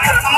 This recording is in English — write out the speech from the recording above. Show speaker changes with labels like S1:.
S1: I'm